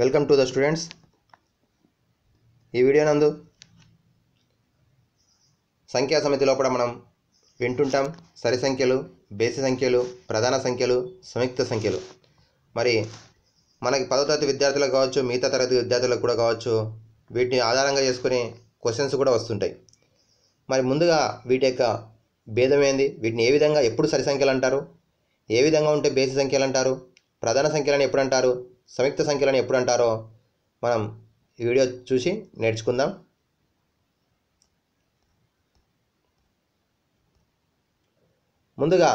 Welcome to the students ఈ video నందు సంఖ్యా సమితి లోపల మనం వింటుంటాం. సరి సంఖ్యలు బేసి సంఖ్యలు ప్రధాన సంఖ్యలు సంయుక్త సంఖ్యలు. మరి మనకి పదో తరగతి విద్యార్థులకు కావచ్చు మిగతా తరగతి విద్యార్థులకు కూడా కావచ్చు వీటిని ఆధారంగా చేసుకుని క్వశ్చన్స్ కూడా వస్తుంటాయి. మరి ముందుగా వీటి యొక్క భేదం ఏంది? వీటిని ఏ విధంగా ఎప్పుడు సరి సంఖ్యలు అంటారు? ఏ విధంగా ఉంటే బేసి సంఖ్యలు అంటారు? ప్రధాన సంఖ్యలను ఎప్పుడు అంటారు? సంయుక్త సంఖ్యలను ఎప్పుడు అంటారో మనం ఈ వీడియో చూసి నేర్చుకుందాం. ముందుగా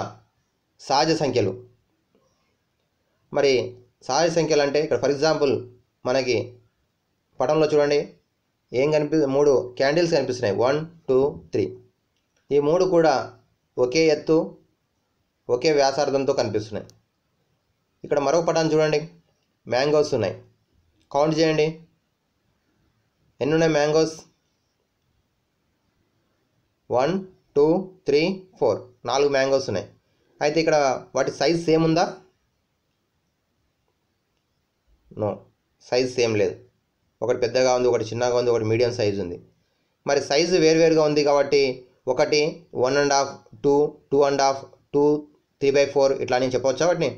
సహజ సంఖ్యలు. మరి సహజ సంఖ్యలు అంటే ఇక్కడ ఫర్ ఎగ్జాంపుల్ మనకి పటంలో చూడండి ఏం కనిపి మూడు క్యాండిల్స్ కనిపిస్తున్నాయి. One two three. ఈ మూడు కూడా ఒకే ఎత్తు ఒకే వ్యాసార్థంతో కనిపిస్తున్నాయి. ఇక్కడ మరొక పటాన్ని చూడండి. మ్యాంగోస్ ఉన్నాయి. కౌంట్ చేయండి. ఎన్ని ఉన్నాయి mangoes? One two three four నాలుగు మ్యాంగోస్ ఉన్నాయి. అయితే ఇక్కడ వాటి సైజ్ సేమ్ ఉందా? నో సైజ్ సేమ్ లేదు. ఒకటి పెద్దగా ఉంది ఒకటి చిన్నగా ఉంది ఒకటి మీడియం సైజ్ ఉంది. మరి సైజు వేరువేరుగా ఉంది కాబట్టి ఒకటి one and half two two and half two three by four ఇట్లా నేను చెప్పవచ్చా వాటిని?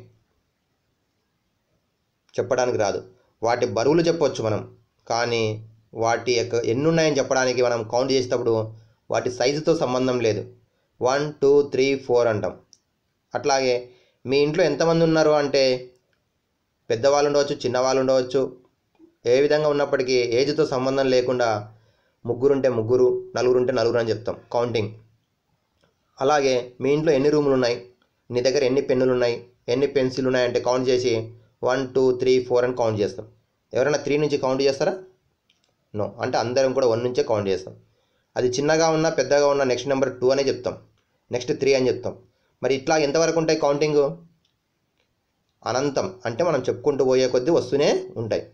చెప్పడానికి రాదు. వాటి బరువులు చెప్పవచ్చు మనం. కానీ వాటి యొక్క ఎన్ని ఉన్నాయని చెప్పడానికి మనం కౌంట్ చేసేటప్పుడు వాటి సైజుతో సంబంధం లేదు. వన్ టూ త్రీ ఫోర్ అంటాం. అట్లాగే మీ ఇంట్లో ఎంతమంది ఉన్నారు అంటే పెద్దవాళ్ళు ఉండవచ్చు చిన్నవాళ్ళు ఉండవచ్చు. ఏ విధంగా ఉన్నప్పటికీ ఏజ్తో సంబంధం లేకుండా ముగ్గురు ఉంటే ముగ్గురు నలుగురుంటే నలుగురు అని చెప్తాం కౌంటింగ్ అలాగే మీ ఇంట్లో ఎన్ని రూములు ఉన్నాయి? నీ దగ్గర ఎన్ని పెన్నులు ఉన్నాయి? ఎన్ని పెన్సిల్ ఉన్నాయంటే కౌంట్ చేసి వన్ టూ త్రీ ఫోర్ అని కౌంట్ చేస్తాం. ఎవరైనా త్రీ నుంచి కౌంట్ చేస్తారా? నో. అంటే అందరం కూడా వన్ నుంచే కౌంట్ చేస్తాం. అది చిన్నగా ఉన్నా పెద్దగా ఉన్నా నెక్స్ట్ నెంబర్ టూ అనే చెప్తాం. నెక్స్ట్ త్రీ అని చెప్తాం. మరి ఇట్లా ఎంతవరకు ఉంటాయి కౌంటింగ్? అనంతం. అంటే మనం చెప్పుకుంటూ పోయే కొద్దీ వస్తూనే ఉంటాయి.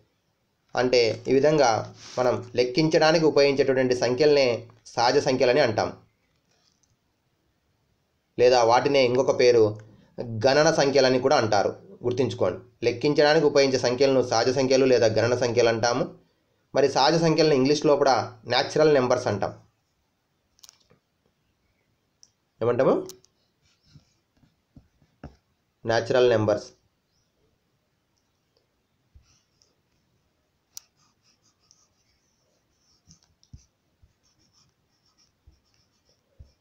అంటే ఈ విధంగా మనం లెక్కించడానికి ఉపయోగించేటటువంటి సంఖ్యలనే సహజ సంఖ్యలని అంటాం. లేదా వాటినే ఇంకొక పేరు గణన సంఖ్యలని కూడా అంటారు. గుర్తుంచుకోండి. లెక్కించడానికి ఉపయోగించే సంఖ్యలను సహజ సంఖ్యలు లేదా గణన సంఖ్యలు అంటాము. మరి సహజ సంఖ్యలను ఇంగ్లీష్లో కూడా న్యాచురల్ నెంబర్స్ అంటాం. ఏమంటాము? న్యాచురల్ నెంబర్స్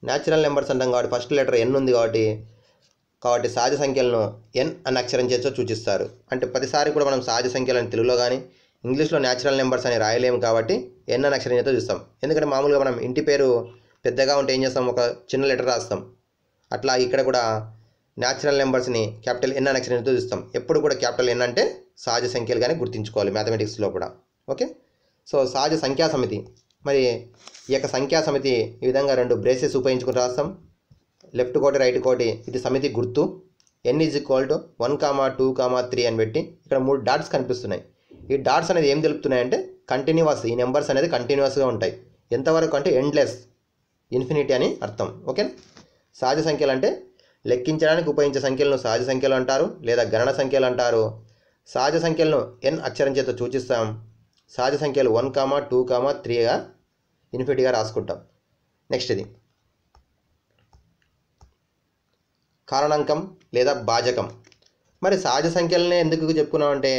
న్యాచురల్ నెంబర్స్ అంటాం కాబట్టి ఫస్ట్ లెటర్ ఎన్ ఉంది కాబట్టి కాబట్టి సహజ సంఖ్యలను ఎన్ అన్న అక్షరం చేతో సూచిస్తారు. అంటే ప్రతిసారి కూడా మనం సహజ సంఖ్యలను తెలుగులో కానీ ఇంగ్లీష్లో న్యాచురల్ నెంబర్స్ అని రాయలేము కాబట్టి ఎన్ అన్న అక్షరం చేతో చూస్తాం. ఎందుకంటే మామూలుగా మనం ఇంటి పేరు పెద్దగా ఉంటే ఏం చేస్తాం? ఒక చిన్న లెటర్ రాస్తాం. అట్లా ఇక్కడ కూడా న్యాచురల్ నెంబర్స్ని క్యాపిటల్ ఎన్ అన్న అక్షరంతో చూస్తాం. ఎప్పుడు కూడా క్యాపిటల్ ఎన్ అంటే సహజ సంఖ్యలు కానీ గుర్తుంచుకోవాలి మ్యాథమెటిక్స్లో కూడా. ఓకే సో సహజ సంఖ్యా సమితి. మరి ఈ యొక్క సంఖ్యా సమితి ఈ విధంగా రెండు బ్రేసెస్ ఉపయోగించుకుని రాస్తాం. లెఫ్ట్ కోటి రైట్ కోటి ఇది సమితి గుర్తు. N is equal to one comma two comma three అని పెట్టి ఇక్కడ మూడు డాట్స్ కనిపిస్తున్నాయి. ఈ డాట్స్ అనేది ఏం తెలుపుతున్నాయంటే కంటిన్యూస్ ఈ నెంబర్స్ అనేది కంటిన్యూస్గా ఉంటాయి. ఎంతవరకు అంటే ఎండ్లెస్ ఇన్ఫినిటీ అని అర్థం. ఓకే సహజ సంఖ్యలు అంటే లెక్కించడానికి ఉపయోగించే సంఖ్యలను సహజ సంఖ్యలు అంటారు లేదా గణన సంఖ్యలు అంటారు. సహజ సంఖ్యలను ఎన్ అక్షరం చేత సూచిస్తాం. సహజ సంఖ్యలు వన్ కామా టూ కామా త్రీగా ఇన్ఫినిటీగా రాసుకుంటాం. నెక్స్ట్ ఇది. కారణాంకం లేదా భాజకం మరి సహజ సంఖ్యలనే ఎందుకు చెప్పుకున్నామంటే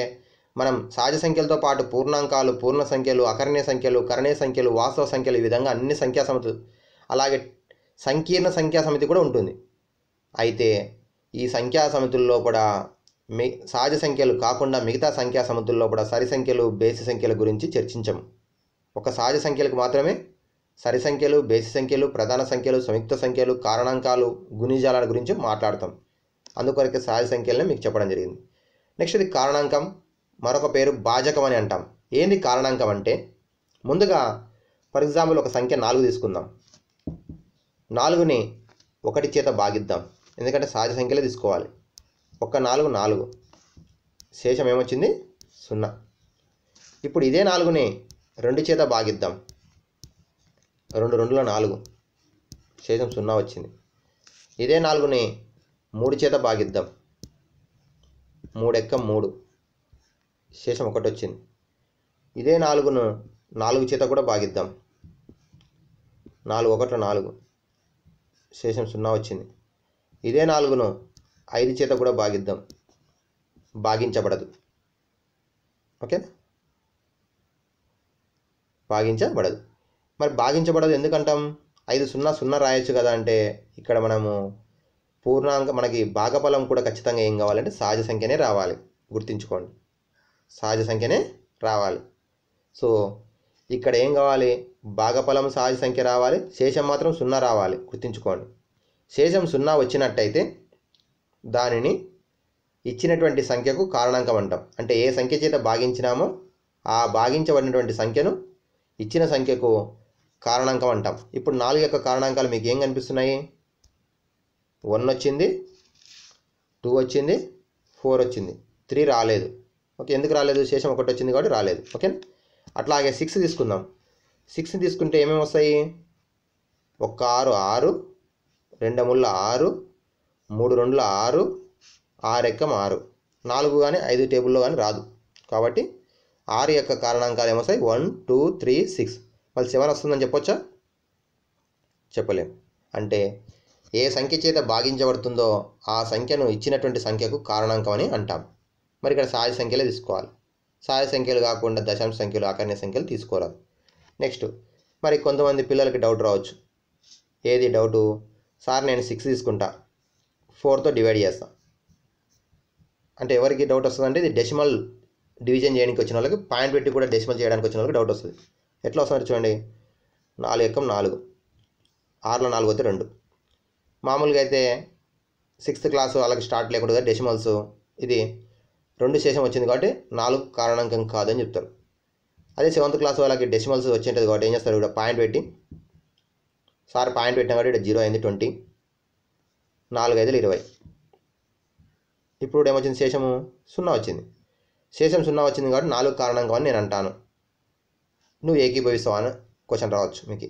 మనం సహజ సంఖ్యలతో పాటు పూర్ణాంకాలు పూర్ణ సంఖ్యలు అకరణీయ సంఖ్యలు కరణీయ సంఖ్యలు వాస్తవ సంఖ్యలు ఈ విధంగా అన్ని సంఖ్యా సమితులు అలాగే సంకీర్ణ సంఖ్యా సమితి కూడా ఉంటుంది. అయితే ఈ సంఖ్యా సమితుల్లో కూడా మి సహజ సంఖ్యలు కాకుండా మిగతా సంఖ్యా సమితుల్లో కూడా సరి సంఖ్యలు బేసి సంఖ్యల గురించి చర్చించము. ఒక సహజ సంఖ్యలకు మాత్రమే సరి సంఖ్యలు బేసి సంఖ్యలు ప్రధాన సంఖ్యలు సంయుక్త సంఖ్యలు కారణాంకాలు గుణిజాల గురించి మాట్లాడతాం. అందుకొరకే సహజ సంఖ్యలనే మీకు చెప్పడం జరిగింది. నెక్స్ట్ ఇది కారణాంకం. మరొక పేరు భాజకం అని అంటాం. ఏంది కారణాంకం అంటే? ముందుగా ఫర్ ఎగ్జాంపుల్ ఒక సంఖ్య నాలుగు తీసుకుందాం. నాలుగుని ఒకటి చేత భాగిద్దాం. ఎందుకంటే సహజ సంఖ్యలే తీసుకోవాలి. ఒక నాలుగు నాలుగు. శేషం ఏమొచ్చింది? సున్నా. ఇప్పుడు ఇదే నాలుగుని రెండు చేత భాగిద్దాం. రెండు రెండులో నాలుగు. శేషం సున్నా వచ్చింది. ఇదే నాలుగుని మూడు చేత భాగిద్దాం. మూడెక్క మూడు. శేషం ఒకటి వచ్చింది. ఇదే నాలుగును నాలుగు చేత కూడా భాగిద్దాం. నాలుగు ఒకట్లో నాలుగు. శేషం సున్నా వచ్చింది. ఇదే నాలుగును ఐదు చేత కూడా భాగిద్దాం. భాగించబడదు. ఓకే భాగించబడదు. మరి భాగించబడదు. ఎందుకంటాం? ఐదు సున్నా సున్నా రాయొచ్చు కదా అంటే ఇక్కడ మనము పూర్ణాంక మనకి భాగఫలం కూడా ఖచ్చితంగా ఏం కావాలంటే సహజ సంఖ్యనే రావాలి. గుర్తుంచుకోండి. సహజ సంఖ్యనే రావాలి. సో ఇక్కడ ఏం కావాలి? భాగఫలం సహజ సంఖ్య రావాలి. శేషం మాత్రం సున్నా రావాలి. గుర్తుంచుకోండి. శేషం సున్నా వచ్చినట్టయితే దానిని ఇచ్చినటువంటి సంఖ్యకు కారణాంకం అంటాం. అంటే ఏ సంఖ్య చేత భాగించినామో ఆ భాగించబడినటువంటి సంఖ్యను ఇచ్చిన సంఖ్యకు కారణాంకం అంటాం. ఇప్పుడు నాలుగు యొక్క కారణాంకాలు మీకు ఏం కనిపిస్తున్నాయి? వన్ వచ్చింది టూ వచ్చింది ఫోర్ వచ్చింది. త్రీ రాలేదు. ఓకే ఎందుకు రాలేదు? శేషం ఒకటి వచ్చింది కాబట్టి రాలేదు. ఓకే? అట్లాగే సిక్స్ తీసుకుందాం. సిక్స్ తీసుకుంటే ఏమేమి వస్తాయి? ఒక్క ఆరు ఆరు రెండు ముళ్ళ ఆరు మూడు రెండుల ఆరు ఆరు ఎక్కం ఆరు. నాలుగు కానీ ఐదు టేబుల్లో కానీ రాదు. కాబట్టి ఆరు యొక్క కారణాంకాలు ఏమొస్తాయి? One two three six. మళ్ళీ సెవెన్ వస్తుందని చెప్పొచ్చా? చెప్పలేం. అంటే ఏ సంఖ్య చేత భాగించబడుతుందో ఆ సంఖ్యను ఇచ్చినటువంటి సంఖ్యకు కారణాంకం అని అంటాం. మరి ఇక్కడ సహజ సంఖ్యలే తీసుకోవాలి. సహజ సంఖ్యలు కాకుండా దశాంశ సంఖ్యలు ఆకర్ణ్య సంఖ్యలు తీసుకోరాదు. నెక్స్ట్ మరి కొంతమంది పిల్లలకి డౌట్ రావచ్చు. ఏది డౌటు సార్ నేను సిక్స్ తీసుకుంటా. ఫోర్తో డివైడ్ చేస్తా. అంటే ఎవరికి డౌట్ వస్తుందంటే ఇది డెసిమల్ డివిజన్ చేయడానికి వచ్చిన వాళ్ళకి పాయింట్ పెట్టి కూడా డెసిమల్ చేయడానికి వచ్చిన వాళ్ళకి డౌట్ వస్తుంది. ఎట్లా వస్తుంది చూడండి? నాలుగు ఎక్కం నాలుగు. ఆరులో నాలుగు అయితే రెండు. మామూలుగా అయితే సిక్స్త్ క్లాసు వాళ్ళకి స్టార్ట్ లేకుండా డెసిమల్స్. ఇది రెండు శేషం వచ్చింది కాబట్టి నాలుగు కారణాంకం కాదని చెప్తారు. అదే సెవెంత్ క్లాస్ వాళ్ళకి డెసిమల్స్ వచ్చింటుంది కాబట్టి ఏం చేస్తారు? ఇక్కడ పాయింట్ పెట్టి సార్ పాయింట్ పెట్టినా కాబట్టి ఇక్కడ జీరో అయింది ట్వంటీ. నాలుగు ఐదులు ఇరవై. ఇప్పుడు ఏమొచ్చింది శేషము? సున్నా వచ్చింది. శేషం సున్నా వచ్చింది కాబట్టి నాలుగు కారణాంకం అని నేను అంటాను. నువ్వు ఏకీభవిస్తావు అని క్వశ్చన్ రావచ్చు మీకు.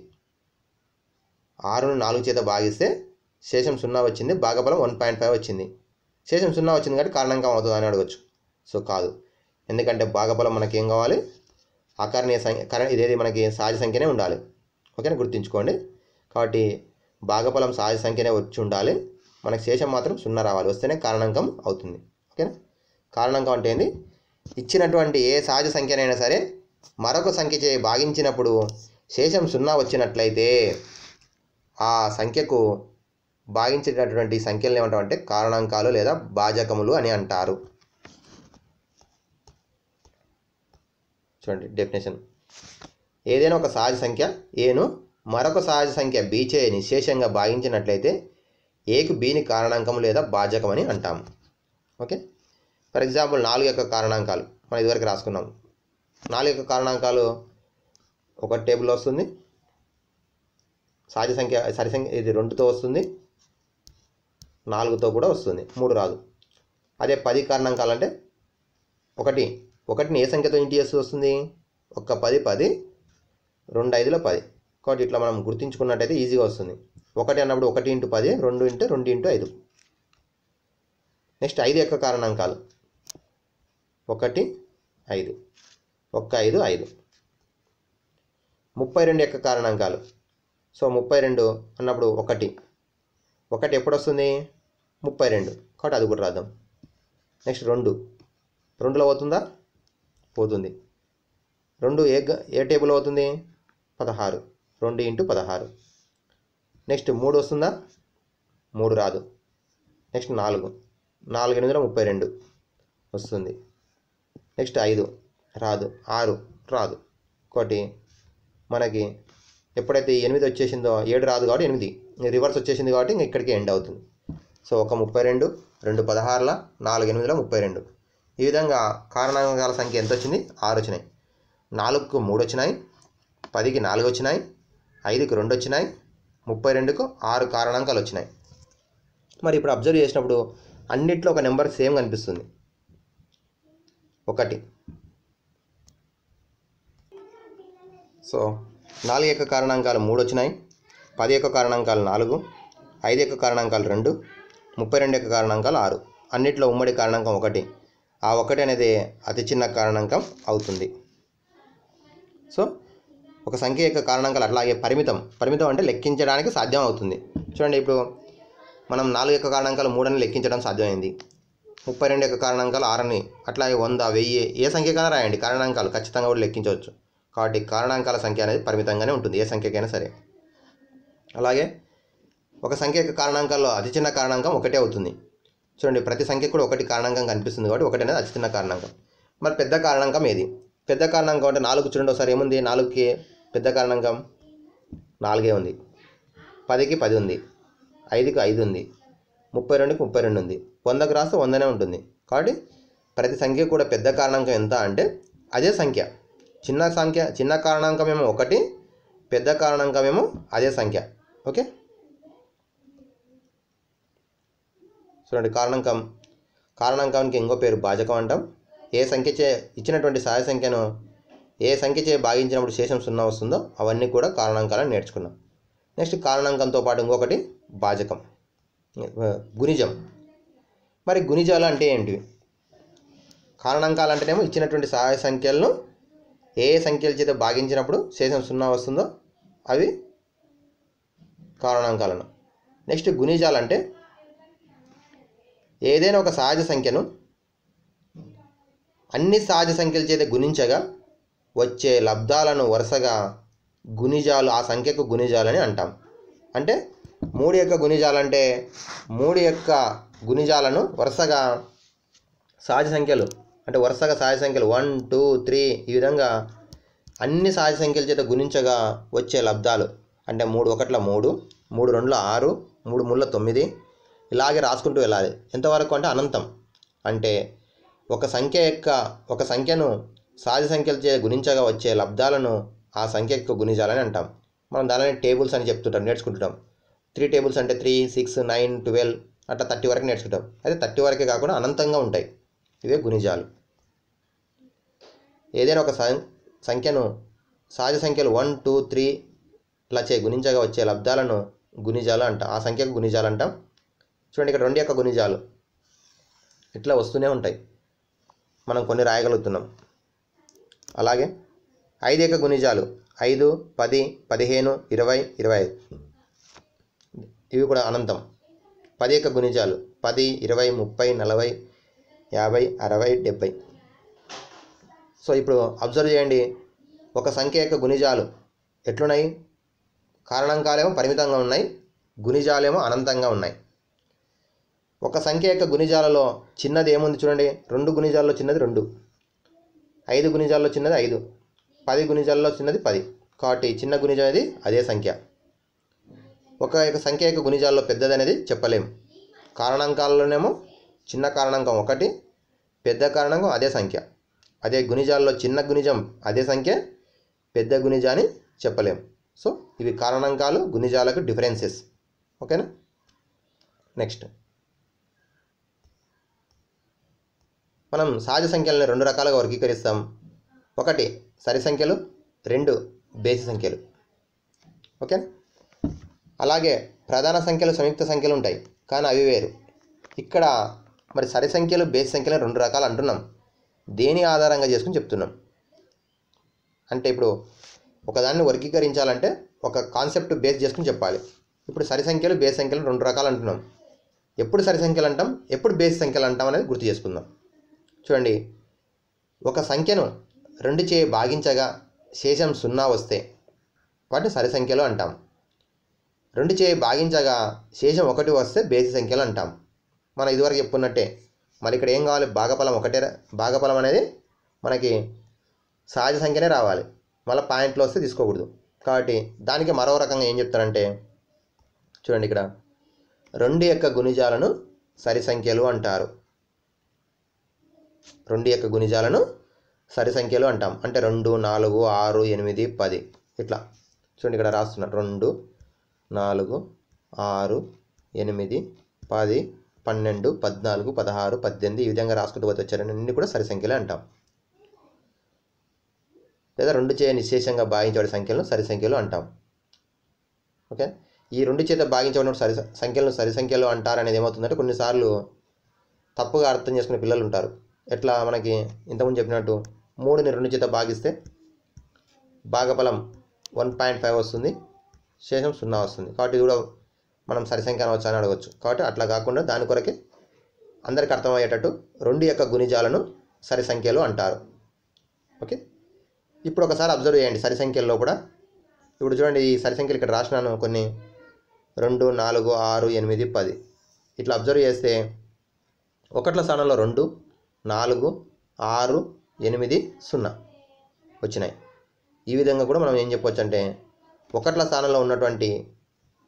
ఆరును నాలుగు చేత భాగిస్తే శేషం సున్నా వచ్చింది భాగఫలం వన్ పాయింట్ ఫైవ్ వచ్చింది. శేషం సున్నా వచ్చింది కాబట్టి కారణంగా అవుతుంది అని అడగచ్చు. సో కాదు. ఎందుకంటే భాగఫలం మనకి ఏం కావాలి? అకరణీయ సంఖ్య కర ఇదేది మనకి సహజ సంఖ్యనే ఉండాలి. ఓకేనా గుర్తుంచుకోండి. కాబట్టి భాగఫలం సహజ సంఖ్యనే వచ్చి ఉండాలి. మనకి శేషం మాత్రం సున్నా రావాలి. వస్తేనే కారణాంకం అవుతుంది. ఓకేనా కారణాంకం అంటే ఏంది? ఇచ్చినటువంటి ఏ సహజ సంఖ్యనైనా సరే మరొక సంఖ్య చే భాగించినప్పుడు శేషం సున్నా వచ్చినట్లయితే ఆ సంఖ్యకు భాగించేటటువంటి సంఖ్యలను ఏమంటామంటే కారణాంకాలు లేదా భాజకములు అని అంటారు. చూడండి డెఫినేషన్. ఏదైనా ఒక సహజ సంఖ్య ఏను మరొక సహజ సంఖ్య బీచే నిశేషంగా భాగించినట్లయితే ఏకు బీని కారణాంకం లేదా భాజకం అని అంటాము. ఓకే? ఫర్ ఎగ్జాంపుల్ నాలుగు యొక్క కారణాంకాలు మనం ఇదివరకు రాసుకున్నాం నాలుగు యొక్క కారణాంకాలు ఒక టేబుల్ వస్తుంది. సహజ సంఖ్య సరి సంఖ్య ఇది రెండుతో వస్తుంది. నాలుగుతో కూడా వస్తుంది. మూడు రాదు. అదే పది కారణాంకాలు అంటే ఒకటి. ఒకటిని ఏ సంఖ్యతో ఇంటి చేస్తూ వస్తుంది? ఒక్క పది పది. రెండు ఐదులో పది. కాబట్టి ఇట్లా మనం గుర్తించుకున్నట్టయితే ఈజీగా వస్తుంది. ఒకటి అన్నప్పుడు ఒకటి ఇంటూ పది రెండు ఇంటూ రెండు ఇంటూ ఐదు. నెక్స్ట్ ఐదు యొక్క కారణాంకాలు. ఒకటి ఐదు. ఒక్క ఐదు. ఐదు ముప్పై రెండు యొక్క కారణాంకాలు. సో ముప్పై రెండు అన్నప్పుడు ఒకటి. ఒకటి ఎప్పుడు వస్తుంది ముప్పై రెండు కాబట్టి అది కూడా రాద్దాం. నెక్స్ట్ రెండు. రెండులో అవుతుందా పోతుంది. రెండు ఏ ఏ టేబుల్ అవుతుంది పదహారు. రెండు ఇంటూ పదహారు. నెక్స్ట్ మూడు వస్తుందా? మూడు రాదు. నెక్స్ట్ నాలుగు. నాలుగు ఎనిమిదిలో ముప్పై రెండు వస్తుంది. నెక్స్ట్ ఐదు. రాదు. ఆరు రాదు. ఒకటి మనకి ఎప్పుడైతే ఎనిమిది వచ్చేసిందో ఏడు రాదు కాబట్టి ఎనిమిది. రివర్స్ వచ్చేసింది కాబట్టి ఇంక ఇక్కడికి ఎండ్ అవుతుంది. సో ఒక ముప్పై రెండు రెండు పదహారుల నాలుగు ఎనిమిదిలో ముప్పై రెండు. ఈ విధంగా కారణాంకాల సంఖ్య ఎంత వచ్చింది? ఆరు వచ్చినాయి. నాలుగుకు మూడు వచ్చినాయి. పదికి నాలుగు వచ్చినాయి. ఐదుకు రెండు వచ్చినాయి. ముప్పై రెండుకు ఆరు కారణాంకాలు వచ్చినాయి. మరి ఇప్పుడు అబ్జర్వ్ చేసినప్పుడు అన్నిట్లో ఒక నెంబర్ సేమ్ కనిపిస్తుంది. ఒకటి సో నాలుగు యొక్క కారణాంకాలు మూడు వచ్చినాయి పది యొక్క కారణాంకాలు నాలుగు ఐదు యొక్క కారణాంకాలు రెండు ముప్పై రెండు యొక్క కారణాంకాలు ఆరు. అన్నిట్లో ఉమ్మడి కారణాంకం ఒకటి. ఆ ఒకటి అనేది అతి చిన్న కారణాంకం అవుతుంది. సో ఒక సంఖ్య యొక్క కారణాంకాలు అట్లాగే పరిమితం. పరిమితం అంటే లెక్కించడానికి సాధ్యం అవుతుంది. చూడండి ఇప్పుడు మనం నాలుగు యొక్క కారణాంకాలు మూడని లెక్కించడం సాధ్యమైంది. ముప్పై రెండు యొక్క కారణాంకాలు ఆరని అట్లాగే వంద వెయ్యి ఏ సంఖ్యకైనా రాయండి. కారణాంకాలు ఖచ్చితంగా కూడా లెక్కించవచ్చు. కాబట్టి కారణాంకాల సంఖ్య అనేది పరిమితంగానే ఉంటుంది ఏ సంఖ్యకైనా సరే. అలాగే ఒక సంఖ్య యొక్క కారణాంకాల్లో అతి చిన్న కారణాంకం ఒకటే అవుతుంది. చూడండి ప్రతి సంఖ్య కూడా ఒకటి కారణాంకం కనిపిస్తుంది కాబట్టి ఒకటి అనేది అతి చిన్న కారణాంకం. మరి పెద్ద కారణాంకం ఏది? పెద్ద కారణాంకం అంటే నాలుగు చూడండి ఒకసారి ఏముంది? నాలుగుకి పెద్ద కారణాంకం నాలుగే ఉంది. పదికి పది ఉంది. ఐదుకి ఐదు ఉంది. ముప్పై రెండుకి ముప్పై రెండు ఉంది. వందకు రాస్తే వందనే ఉంటుంది. కాబట్టి ప్రతి సంఖ్య కూడా పెద్ద కారణాంకం ఎంత అంటే అదే సంఖ్య. చిన్న సంఖ్య చిన్న కారణాంకమేమో ఒకటి పెద్ద కారణాంకమేమో అదే సంఖ్య. ఓకే? చూడండి కారణాంకం కారణాంకానికి ఇంకో పేరు భాజకం అంటాం. ఏ సంఖ్య చే ఇచ్చినటువంటి సహాయ సంఖ్యను ఏ సంఖ్య చే భాగించినప్పుడు శేషం సున్నా వస్తుందో అవన్నీ కూడా కారణాంకాలను నేర్చుకున్నాం. నెక్స్ట్ కారణాంకంతో పాటు ఇంకొకటి భాజకం గుణిజం. మరి గుణిజాలు అంటే ఏంటివి? కారణాంకాలు అంటేనేమో ఇచ్చినటువంటి సహాయ సంఖ్యలను ఏ సంఖ్యల చేత భాగించినప్పుడు శేషం సున్నా వస్తుందో అవి కారణాంకాలను. నెక్స్ట్ గుణిజాలు అంటే ఏదైనా ఒక సహజ సంఖ్యను అన్ని సహజ సంఖ్యల చేత గుణించగా వచ్చే లబ్ధాలను వరుసగా గుణిజాలు ఆ సంఖ్యకు గుణిజాలని అంటాం. అంటే మూడు యొక్క గుణిజాలంటే మూడు యొక్క గుణిజాలను వరుసగా సహజ సంఖ్యలు అంటే వరుసగా సహజ సంఖ్యలు వన్ టూ త్రీ ఈ విధంగా అన్ని సహజ సంఖ్యల చేత గుణించగా వచ్చే లబ్ధాలు. అంటే మూడు ఒకట్ల మూడు మూడు రెండుల ఆరు మూడు ముళ్ళ తొమ్మిది ఇలాగే రాసుకుంటూ వెళ్ళాలి. ఎంతవరకు అంటే అనంతం. అంటే ఒక సంఖ్య యొక్క ఒక సంఖ్యను సహజ సంఖ్యల చే గుణించగా వచ్చే లబ్ధాలను ఆ సంఖ్య యొక్క గుణించాలని అంటాం. మనం దానిని టేబుల్స్ అని చెప్తుంటాం నేర్చుకుంటుంటాం. త్రీ టేబుల్స్ అంటే త్రీ సిక్స్ నైన్ ట్వెల్వ్ అట్లా థర్టీ వరకు నేర్చుకుంటాం. అయితే థర్టీ వరకే కాకుండా అనంతంగా ఉంటాయి. ఇవే గుణిజాలు. ఏదైనా ఒక సంఖ్యను సహజ సంఖ్యలు వన్ టూ త్రీ ఇలా చే గుణించగా వచ్చే లబ్ధాలను గుణిజాలు అంట. ఆ సంఖ్యకు గుణిజాలు అంటాం. చూడండి ఇక్కడ రెండు యొక్క గుణిజాలు ఇట్లా వస్తూనే ఉంటాయి. మనం కొన్ని రాయగలుగుతున్నాం. అలాగే ఐదు యొక్క గుణిజాలు ఐదు పది పదిహేను ఇరవై ఇరవై ఐదు. ఇవి కూడా అనంతం. పది యొక్క గుణిజాలు పది ఇరవై ముప్పై నలభై యాభై అరవై డెబ్బై. సో ఇప్పుడు అబ్జర్వ్ చేయండి. ఒక సంఖ్య యొక్క గుణిజాలు ఎట్లున్నాయి? కారణాంకాలేమో పరిమితంగా ఉన్నాయి. గుణిజాలేమో అనంతంగా ఉన్నాయి. ఒక సంఖ్య యొక్క గుణిజాలలో చిన్నది ఏముంది చూడండి? రెండు గుణిజాల్లో చిన్నది రెండు. ఐదు గుణిజాల్లో చిన్నది ఐదు. పది గుణిజాల్లో చిన్నది పది. కాబట్టి చిన్న గుణిజం అనేది అదే సంఖ్య. ఒక యొక్క సంఖ్య యొక్క గుణిజాల్లో పెద్దది అనేది చెప్పలేము. కారణాంకాలలోనేమో చిన్న కారణాంకం ఒకటి పెద్ద కారణాంకం అదే సంఖ్య. అదే గుణిజాల్లో చిన్న గుణిజం అదే సంఖ్య పెద్ద గుణిజ అని చెప్పలేం. సో ఇవి కారణాంకాలు గుణిజాలకు డిఫరెన్సెస్. ఓకేనా? నెక్స్ట్. మనం సహజ సంఖ్యలను రెండు రకాలుగా వర్గీకరిస్తాం. ఒకటి సరి సంఖ్యలు. రెండు బేసి సంఖ్యలు. ఓకే? అలాగే ప్రధాన సంఖ్యలు సంయుక్త సంఖ్యలు ఉంటాయి. కానీ అవి వేరు. ఇక్కడ మరి సరి సంఖ్యలు బేసి సంఖ్యలు రెండు రకాలు అంటున్నాం. దేని ఆధారంగా చేసుకుని చెప్తున్నాం? అంటే ఇప్పుడు ఒకదాన్ని వర్గీకరించాలంటే ఒక కాన్సెప్ట్ బేస్ చేసుకుని చెప్పాలి. ఇప్పుడు సరి సంఖ్యలు బేస్ సంఖ్యలు రెండు రకాలు అంటున్నాం. ఎప్పుడు సరి సంఖ్యలు అంటాం? ఎప్పుడు బేస్ సంఖ్యలు అంటాం అనేది గుర్తు చేసుకుందాం. చూడండి ఒక సంఖ్యను రెండు చే భాగించగా శేషం సున్నా వస్తే వాటిని సరి సంఖ్యలు అంటాం. రెండు చే భాగించగా శేషం ఒకటి వస్తే బేసి సంఖ్యలు అంటాం. మనం ఇదివరకు చెప్పుకున్నట్టే. మరి ఇక్కడ ఏం కావాలి? భాగఫలం ఒకటే భాగఫలం అనేది మనకి సహజ సంఖ్యనే రావాలి. మళ్ళీ పాయింట్లు వస్తే తీసుకోకూడదు. కాబట్టి దానికి మరో రకంగా ఏం చెప్తారంటే చూడండి ఇక్కడ. రెండు యొక్క గుణిజాలను సరి సంఖ్యలు అంటారు. రెండు యొక్క గుణిజాలను సరి సంఖ్యలు అంటాం. అంటే రెండు నాలుగు ఆరు ఎనిమిది పది. ఇట్లా. చూడండి ఇక్కడ రాస్తున్నా రెండు నాలుగు ఆరు ఎనిమిది పది పన్నెండు పద్నాలుగు పదహారు పద్దెనిమిది ఈ విధంగా రాసుకుంటూ పోతే అన్ని కూడా సరి సంఖ్యలే అంటాం. లేదా రెండు చేయ నిశేషంగా భాగించబడే సంఖ్యలను సరి సంఖ్యలు అంటాం. ఓకే? ఈ రెండు చేత భాగించబడిన సరి సంఖ్యలను సరి సంఖ్యలు అంటారు అనేది ఏమవుతుందంటే కొన్నిసార్లు తప్పుగా అర్థం చేసుకునే పిల్లలు ఉంటారు. ఎట్లా మనకి ఇంతకుముందు చెప్పినట్టు మూడుని రెండు చేత భాగిస్తే భాగఫలం వన్ పాయింట్ ఫైవ్ వస్తుంది శేషం సున్నా వస్తుంది. కాబట్టి ఇది కూడా మనం సరి సంఖ్య అనవచ్చు అని అడగవచ్చు కాబట్టి అట్లా కాకుండా దాని కొరకే అందరికి అర్థమయ్యేటట్టు రెండు యొక్క గుణిజాలను సరి సంఖ్యలు అంటారు. ఓకే? ఇప్పుడు ఒకసారి అబ్జర్వ్ చేయండి సరి సంఖ్యల్లో కూడా. ఇప్పుడు చూడండి ఈ సరి సంఖ్యలు ఇక్కడ రాసినాను కొన్ని. రెండు నాలుగు ఆరు ఎనిమిది పది. ఇట్లా అబ్జర్వ్ చేస్తే ఒకట్ల స్థానంలో రెండు నాలుగు ఆరు ఎనిమిది సున్నా వచ్చినాయి. ఈ విధంగా కూడా మనం ఏం చెప్పొచ్చు అంటే ఒకట్ల స్థానంలో ఉన్నటువంటి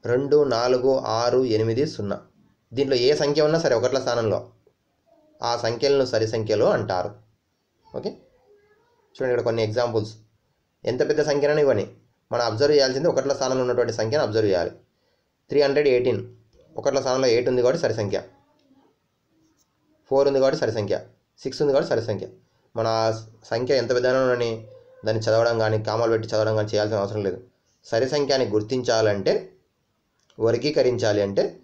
రెండు నాలుగు ఆరు ఎనిమిది సున్నా. దీంట్లో ఏ సంఖ్య ఉన్నా సరే ఒకట్ల స్థానంలో. ఆ సంఖ్యలను సరి సంఖ్యలు అంటారు. ఓకే? చూడండి ఇక్కడ కొన్ని ఎగ్జాంపుల్స్ ఎంత పెద్ద సంఖ్యనని ఇవ్వని మనం అబ్జర్వ్ చేయాల్సింది ఒకట్ల స్థానంలో ఉన్నటువంటి సంఖ్యను అబ్జర్వ్ చేయాలి. త్రీ హండ్రెడ్ ఎయిటీన్ ఒకట్ల స్థానంలో ఎయిట్ ఉంది కాబట్టి సరి సంఖ్య. ఫోర్ ఉంది కాబట్టి సరి సంఖ్య. సిక్స్ ఉంది కాబట్టి సరి సంఖ్య. మన సంఖ్య ఎంత పెద్దనని దాన్ని చదవడం కానీ కామాలు పెట్టి చదవడం కానీ చేయాల్సిన అవసరం లేదు. సరి సంఖ్యని గుర్తించాలంటే వర్గీకరించాలి అంటే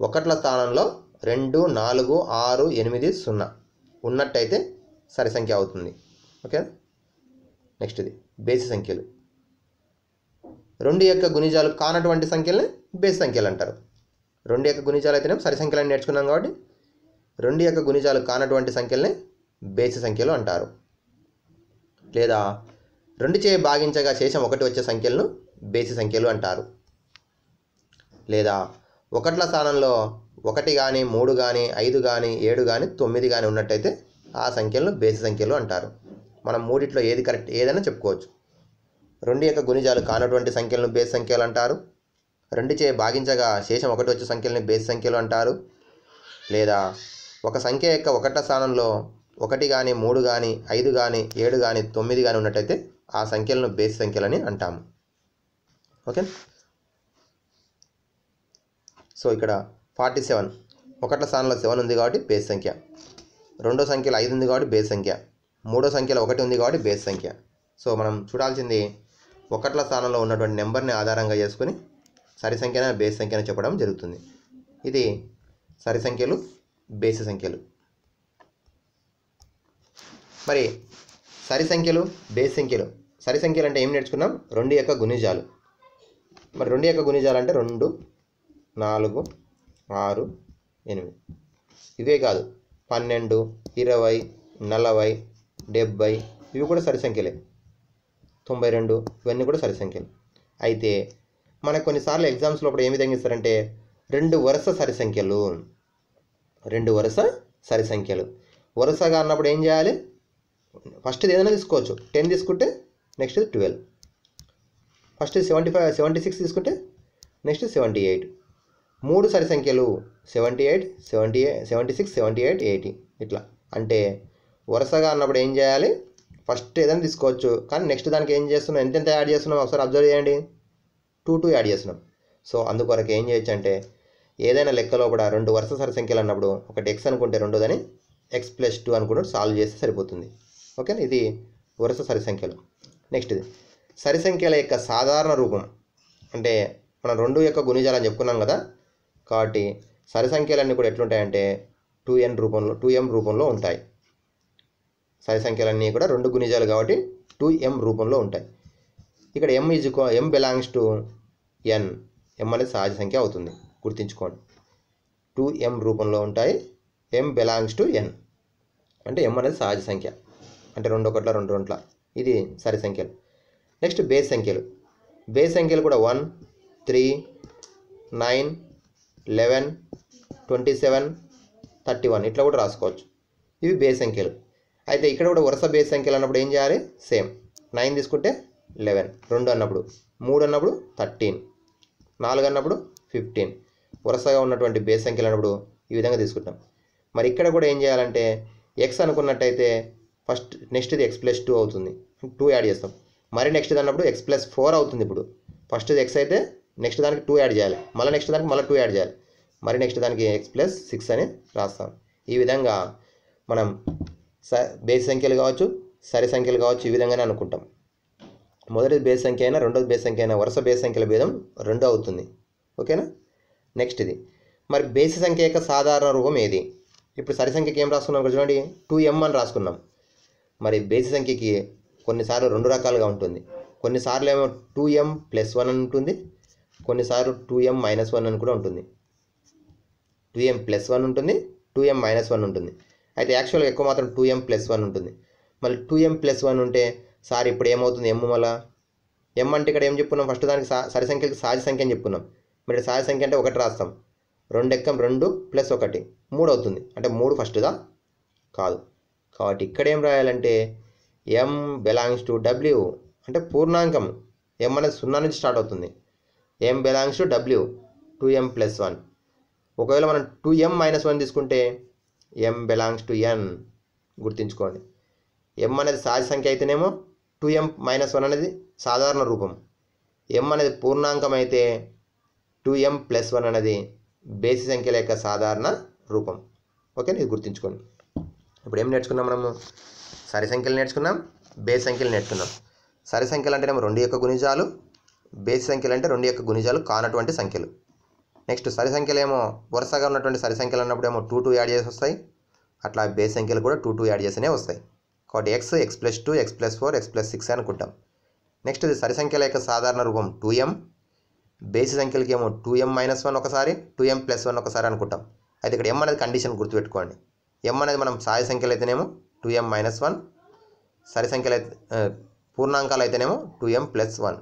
ఒకట్ల స్థానంలో రెండు నాలుగు ఆరు ఎనిమిది సున్నా ఉన్నట్టయితే సరి సంఖ్య అవుతుంది. ఓకే? నెక్స్ట్ది. బేసి సంఖ్యలు. రెండు యొక్క గుణిజాలు కానటువంటి సంఖ్యల్ని బేసి సంఖ్యలు అంటారు. రెండు యొక్క గుణిజాలు అయితేనే సరి సంఖ్యలని నేర్చుకున్నాం కాబట్టి రెండు యొక్క గుణిజాలు కానటువంటి సంఖ్యల్ని బేసి సంఖ్యలు అంటారు. లేదా రెండు చే భాగించగా శేషం ఒకటి వచ్చే సంఖ్యలను బేసి సంఖ్యలు అంటారు. లేదా ఒకట్ల స్థానంలో ఒకటి కానీ మూడు కానీ ఐదు కానీ ఏడు కానీ తొమ్మిది కానీ ఉన్నట్టయితే ఆ సంఖ్యలను బేసి సంఖ్యలు అంటారు. మనం మూడిట్లో ఏది కరెక్ట్ ఏదైనా చెప్పుకోవచ్చు. రెండు యొక్క గుణిజాలు కానటువంటి సంఖ్యలను బేసి సంఖ్యలు అంటారు. రెండు చే భాగించగా శేషం ఒకటి వచ్చే సంఖ్యలని బేసి సంఖ్యలు అంటారు. లేదా ఒక సంఖ్య యొక్క ఒకట స్థానంలో ఒకటి కానీ మూడు కానీ ఐదు కానీ ఏడు కానీ తొమ్మిది కానీ ఉన్నట్టయితే ఆ సంఖ్యలను బేసి సంఖ్యలని అంటాము. ఓకే సో ఇక్కడ ఫార్టీ సెవెన్ ఒకట్ల స్థానంలో సెవెన్ ఉంది కాబట్టి బేస్ సంఖ్య. రెండో సంఖ్యలో ఐదు ఉంది కాబట్టి బేస్ సంఖ్య. మూడో సంఖ్యలో ఒకటి ఉంది కాబట్టి బేస్ సంఖ్య. సో మనం చూడాల్సింది ఒకట్ల స్థానంలో ఉన్నటువంటి నెంబర్ని ఆధారంగా చేసుకుని సరి సంఖ్యన బేస్ సంఖ్యను చెప్పడం జరుగుతుంది. ఇది సరి సంఖ్యలు బేసి సంఖ్యలు. మరి సరి సంఖ్యలు బేస్ సంఖ్యలు. సరి సంఖ్యలు అంటే ఏం నేర్చుకున్నాం? రెండు యొక్క గుణిజాలు. మరి రెండు యొక్క గుణిజాలు అంటే రెండు నాలుగు ఆరు ఎనిమిది. ఇవే కాదు పన్నెండు ఇరవై నలభై డెబ్భై ఇవి కూడా సరి సంఖ్యలే. తొంభై రెండు ఇవన్నీ కూడా సరి సంఖ్యలు. అయితే మనకు కొన్నిసార్లు ఎగ్జామ్స్లో అప్పుడు ఏమి తగ్గిస్తారంటే రెండు వరుస సరి సంఖ్యలు. రెండు వరుస సరి సంఖ్యలు. వరుసగా అన్నప్పుడు ఏం చేయాలి? ఫస్ట్ ఏదైనా తీసుకోవచ్చు. టెన్ తీసుకుంటే next twelve first seventy five seventy six తీసుకుంటే నెక్స్ట్ సెవెంటీ ఎయిట్ మూడు సరి సంఖ్యలు seventy eight seventy seventy six seventy eight eighty ఇట్లా. అంటే వరుసగా అన్నప్పుడు ఏం చేయాలి? ఫస్ట్ ఏదైనా తీసుకోవచ్చు. కానీ నెక్స్ట్ దానికి ఏం చేస్తున్నాం? ఎంతెంత యాడ్ చేస్తున్నాం? ఒకసారి అబ్జర్వ్ చేయండి. టూ టూ యాడ్ చేస్తున్నాం. సో అందుకొరకు ఏం చేయొచ్చు అంటే ఏదైనా లెక్కలో కూడా రెండు వరుస సరి సంఖ్యలు అన్నప్పుడు ఒకటి ఎక్స్ అనుకుంటే రెండోదని ఎక్స్ ప్లస్ టూ అనుకుంటే సాల్వ్ చేస్తే సరిపోతుంది. ఓకే ఇది వరుస సరి సంఖ్యలు నెక్స్ట్ ఇది. సరి సంఖ్యల యొక్క సాధారణ రూపం. అంటే మనం రెండు యొక్క గుణిజాలని చెప్పుకున్నాం కదా? కాబట్టి సరి సంఖ్యలన్నీ కూడా ఎట్లుంటాయంటే టూ ఎన్ రూపంలో టూ ఎం రూపంలో ఉంటాయి. సరి సంఖ్యలన్నీ కూడా రెండు గుణిజాలు కాబట్టి టూ ఎం రూపంలో ఉంటాయి. ఇక్కడ M is M belongs to N M అనేది సహజ సంఖ్య అవుతుంది. గుర్తించుకోండి. టూ ఎం రూపంలో ఉంటాయి ఎం బిలాంగ్స్ టు ఎన్ అంటే ఎం అనేది సహజ సంఖ్య. అంటే రెండు ఒకట్ల రెండు రెంట్ల. ఇది సరి సంఖ్యలు నెక్స్ట్ బేస్ సంఖ్యలు. బేస్ సంఖ్యలు కూడా one three nine eleven twenty seven thirty one. ఇట్లా కూడా రాసుకోవచ్చు. ఇవి బేస్ సంఖ్యలు. అయితే ఇక్కడ కూడా వరుస బేస్ సంఖ్యలు అన్నప్పుడు ఏం చేయాలి? సేమ్. నైన్ తీసుకుంటే లెవెన్. రెండు అన్నప్పుడు మూడు అన్నప్పుడు థర్టీన్. నాలుగు అన్నప్పుడు ఫిఫ్టీన్. వరుసగా ఉన్నటువంటి బేస్ సంఖ్యలు అన్నప్పుడు ఈ విధంగా తీసుకుంటాం. మరి ఇక్కడ కూడా ఏం చేయాలంటే ఎక్స్ అనుకున్నట్టయితే ఫస్ట్ నెక్స్ట్ది ఎక్స్ ప్లస్ టూ అవుతుంది. టూ యాడ్ చేస్తాం. మరి నెక్స్ట్ది అన్నప్పుడు ఎక్స్ ప్లస్ ఫోర్ అవుతుంది ఇప్పుడు. ఫస్ట్ది ఎక్స్ అయితే నెక్స్ట్ దానికి టూ యాడ్ చేయాలి. మళ్ళీ నెక్స్ట్ దానికి మళ్ళీ టూ యాడ్ చేయాలి. మరి నెక్స్ట్ దానికి ఎక్స్ ప్లస్ సిక్స్ అని రాస్తాం. ఈ విధంగా మనం స బేస్ సంఖ్యలు కావచ్చు సరి సంఖ్యలు కావచ్చు ఈ విధంగానే అనుకుంటాం. మొదటి బేస్ సంఖ్య అయినా రెండోది బేస్ సంఖ్య అయినా వరుస బేస్ సంఖ్యల భేదం రెండు అవుతుంది. ఓకేనా నెక్స్ట్ ఇది. మరి బేసి సంఖ్య యొక్క సాధారణ రూపం ఏది? ఇప్పుడు సరి సంఖ్యకి ఏం రాసుకున్నాం ఇక్కడ చూడండి. టూ ఎం అని రాసుకున్నాం. మరి బేసి సంఖ్యకి కొన్నిసార్లు రెండు రకాలుగా ఉంటుంది. కొన్నిసార్లు ఏమో టూ ఎం ప్లస్ వన్ అని ఉంటుంది. కొన్నిసార్లు టూ ఎం మైనస్ వన్ అని కూడా ఉంటుంది. టూ ఎం ప్లస్ వన్ ఉంటుంది టూ ఎం మైనస్ వన్ ఉంటుంది. అయితే యాక్చువల్గా ఎక్కువ మాత్రం టూ ఎం ప్లస్ వన్ ఉంటుంది. మళ్ళీ టూ ఎం ప్లస్ వన్ ఉంటే సార్ ఇప్పుడు ఏమవుతుంది ఎమ్ మళ్ళా? ఎం అంటే ఇక్కడ ఏం చెప్పుకున్నాం? ఫస్ట్ దానికి సా సరి సంఖ్యకి సహజ సంఖ్య అని చెప్పుకున్నాం. మరి సహజ సంఖ్య అంటే ఒకటి రాస్తాం. రెండు ఎక్కం రెండు ప్లస్ ఒకటి. మూడు అవుతుంది. అంటే మూడు ఫస్ట్దా కాదు. కాబట్టి ఇక్కడ ఏం రాయాలంటే ఎం బిలాంగ్స్ టు డబ్ల్యూ అంటే పూర్ణాంకం. ఎం అనేది సున్నా నుంచి స్టార్ట్ అవుతుంది. M belongs to W two M plus one ఒకవేళ మనం టూ ఎం మైనస్ వన్ తీసుకుంటే ఎం బిలాంగ్స్ టు ఎన్ గుర్తుంచుకోండి. ఎం అనేది సహజ సంఖ్య అయితేనేమో టూ ఎం మైనస్ వన్ అనేది సాధారణ రూపం. ఎం అనేది పూర్ణాంకం అయితే టూ ఎం ప్లస్ వన్ అనేది బేసి సంఖ్యల యొక్క సాధారణ రూపం. ఓకే ఇది గుర్తుంచుకోండి. ఇప్పుడు ఏం నేర్చుకున్నాం మనము? సరి సంఖ్యలు నేర్చుకున్నాం బేసి సంఖ్యలు నేర్చుకున్నాం. సరి సంఖ్యలు అంటేనేమో రెండు యొక్క గుణిజాలు బేసి సంఖ్యలు అంటే రెండు యొక్క గుణిజాలు కానటువంటి సంఖ్యలు. నెక్స్ట్ సరి సంఖ్యలు ఏమో వరుసగా ఉన్నటువంటి సరి సంఖ్యలు అన్నప్పుడు ఏమో టూ టూ యాడ్ చేసి వస్తాయి. అట్లా బేస్ సంఖ్యలు కూడా టూ టూ యాడ్ చేసినే వస్తాయి. కాబట్టి X X plus two X plus four X plus six అనుకుంటాం. నెక్స్ట్ ఇది సరి సంఖ్యల యొక్క సాధారణ రూపం టూ ఎం బేసి సంఖ్యలకి ఏమో టూ ఎం మైనస్ వన్ ఒకసారి టూ ఎం ప్లస్ వన్ ఒకసారి అనుకుంటాం. అయితే ఇక్కడ ఎం అనేది కండిషన్ గుర్తుపెట్టుకోండి. ఎం అనేది మనం సాయ సంఖ్యలు అయితేనేమో టూ ఎం మైనస్ వన్ సరి సంఖ్యలు అయితే పూర్ణాంకాలు అయితేనేమో two M plus one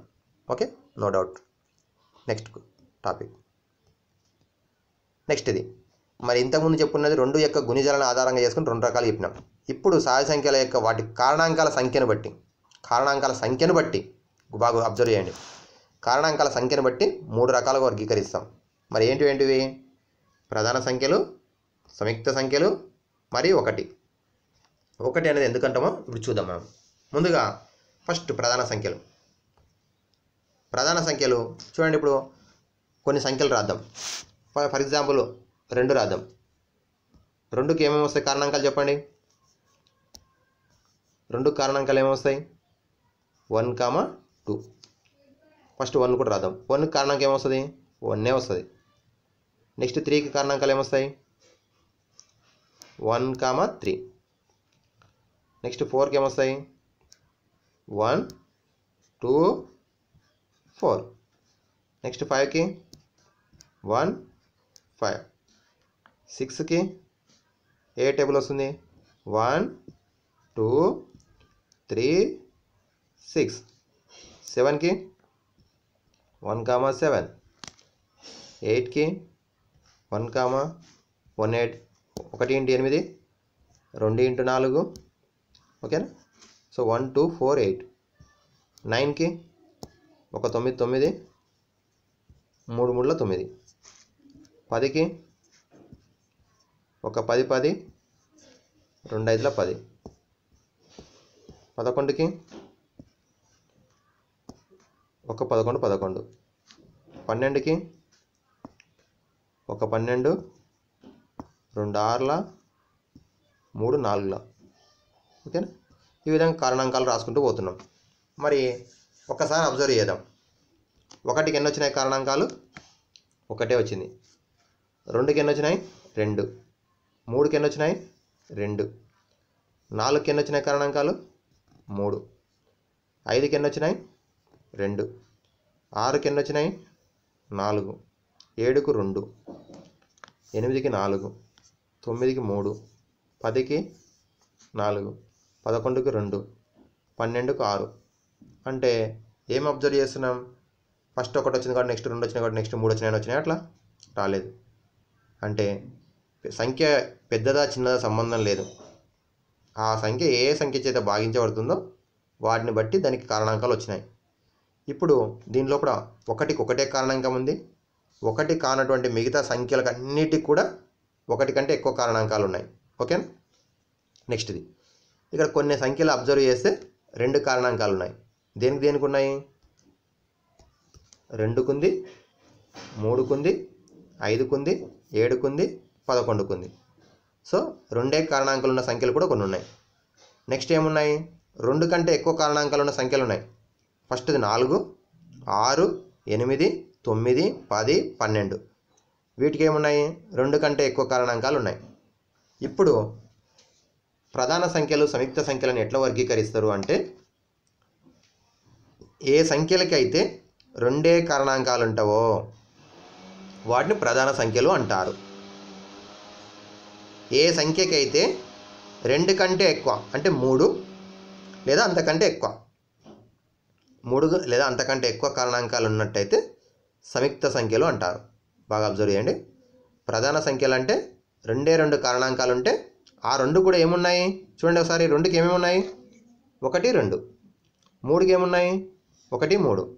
okay? No doubt next topic next ఇది. మరి ఇంతకుముందు చెప్పుకున్నది రెండు యొక్క గుణిజాలను ఆధారంగా చేసుకుని రెండు రకాలు చెప్పినాం. ఇప్పుడు సహజ సంఖ్యల యొక్క వాటి కారణాంకాల సంఖ్యను బట్టి కారణాంకాల సంఖ్యను బట్టి బాగా అబ్జర్వ్ చేయండి. కారణాంకాల సంఖ్యను బట్టి మూడు రకాలుగా వర్గీకరిస్తాం. మరి ఏంటి ఏంటివి? ప్రధాన సంఖ్యలు సంయుక్త సంఖ్యలు మరియు ఒకటి. ఒకటి అనేది ఎందుకంటామో ఇప్పుడు చూద్దాం మనం. ముందుగా ఫస్ట్ ప్రధాన సంఖ్యలు. ప్రధాన సంఖ్యలు చూడండి ఇప్పుడు కొన్ని సంఖ్యలు రాద్దాం. ఫర్ ఎగ్జాంపుల్ రెండు రాద్దాం. రెండుకి ఏమేమి వస్తాయి? కారణాంకాలు చెప్పండి. రెండు కారణాంకాలు ఏమొస్తాయి one comma two. First one కూడా రాద్దాం. వన్ కారణాంకం ఏమొస్తుంది వన్నే వస్తుంది. నెక్స్ట్ త్రీకి కారణాంకాలు ఏమొస్తాయి వన్ కామా త్రీ. నెక్స్ట్ ఫోర్కి ఏమొస్తాయి వన్ టూ ఫోర్. నెక్స్ట్ ఫైవ్కి వన్ ఫైవ్. సిక్స్కి ఏ టేబుల్ వస్తుంది? One two three six. సెవెన్కి వన్ కామా సెవెన్. ఎయిట్కి వన్ కామా వన్ ఎయిట్. ఒకటి ఇంటూ ఎనిమిది రెండు ఇంటూ నాలుగు. ఓకేనా? So one two four eight. నైన్కి ఒక తొమ్మిది తొమ్మిది. మూడు మూడుల తొమ్మిది. పదికి ఒక పది పది. రెండు ఐదుల పది. పదకొండుకి ఒక పదకొండు పదకొండు. పన్నెండుకి ఒక పన్నెండు రెండు ఆరుల మూడు నాలుగుల. ఓకేనా? ఈ విధంగా కారణాంకాలు రాసుకుంటూ పోతున్నాం. మరి ఒకసారి అబ్జర్వ్ చేద్దాం. ఒకటికి ఎన్ని వచ్చినాయి కారణాంకాలు? ఒకటే వచ్చింది. రెండుకి ఎన్ని వచ్చినాయి? రెండు. మూడుకి ఎన్ని వచ్చినాయి? రెండు. నాలుగుకి ఎన్ని వచ్చినాయి కారణాంకాలు? మూడు. ఐదుకి ఎన్ని వచ్చినాయి? రెండు. ఆరుకి ఎన్ని వచ్చినాయి? నాలుగు. ఏడుకు రెండు. ఎనిమిదికి నాలుగు. తొమ్మిదికి మూడు. పదికి నాలుగు. పదకొండుకి రెండు. పన్నెండుకు ఆరు. అంటే ఏం అబ్జర్వ్ చేస్తున్నాం? ఫస్ట్ ఒకటి వచ్చింది కాబట్టి నెక్స్ట్ రెండు వచ్చినాయి కాబట్టి నెక్స్ట్ మూడు వచ్చినాయి వచ్చినాయి అట్లా రాలేదు. అంటే సంఖ్య పెద్దదా చిన్నదా సంబంధం లేదు. ఆ సంఖ్య ఏ సంఖ్య చేత భాగించబడుతుందో వాటిని బట్టి దానికి కారణాంకాలు వచ్చినాయి. ఇప్పుడు దీనిలో కూడా ఒకటికి ఒకటే కారణాంకం ఉంది. ఒకటి కానటువంటి మిగతా సంఖ్యలకు అన్నిటికి కూడా ఒకటి కంటే ఎక్కువ కారణాంకాలు ఉన్నాయి. ఓకేనా? నెక్స్ట్ది ఇక్కడ కొన్ని సంఖ్యలు అబ్జర్వ్ చేస్తే రెండు కారణాంకాలు ఉన్నాయి. దేనికి దేనికి ఉన్నాయి? రెండుకుంది మూడుకుంది ఐదుకుంది ఏడుకుంది పదకొండుకుంది. సో రెండే కారణాంకాలు ఉన్న సంఖ్యలు కూడా కొన్ని ఉన్నాయి. నెక్స్ట్ ఏమున్నాయి? రెండు కంటే ఎక్కువ కారణాంకాలు ఉన్న సంఖ్యలు ఉన్నాయి. ఫస్ట్ది నాలుగు ఆరు ఎనిమిది తొమ్మిది పది పన్నెండు. వీటికి ఏమున్నాయి? రెండు కంటే ఎక్కువ కారణాంకాలు ఉన్నాయి. ఇప్పుడు ప్రధాన సంఖ్యలు సంయుక్త సంఖ్యలను ఎట్లా వర్గీకరిస్తారు అంటే ఏ సంఖ్యలకైతే రెండే కారణాంకాలు ఉంటావో వాటిని ప్రధాన సంఖ్యలు అంటారు. ఏ సంఖ్యకైతే రెండు కంటే ఎక్కువ అంటే మూడు లేదా అంతకంటే ఎక్కువ మూడు లేదా అంతకంటే ఎక్కువ కారణాంకాలు ఉన్నట్టయితే సంయుక్త సంఖ్యలు అంటారు. బాగా అబ్జర్వ్ చేయండి. ప్రధాన సంఖ్యలు అంటే రెండే రెండు కారణాంకాలు ఉంటే ఆ రెండు కూడా ఏమున్నాయి? చూడండి ఒకసారి రెండుకి ఏమేమి ఉన్నాయి ఒకటి రెండు. మూడుకి ఏమున్నాయి? ఒకటి మూడు.